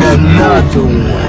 and another one.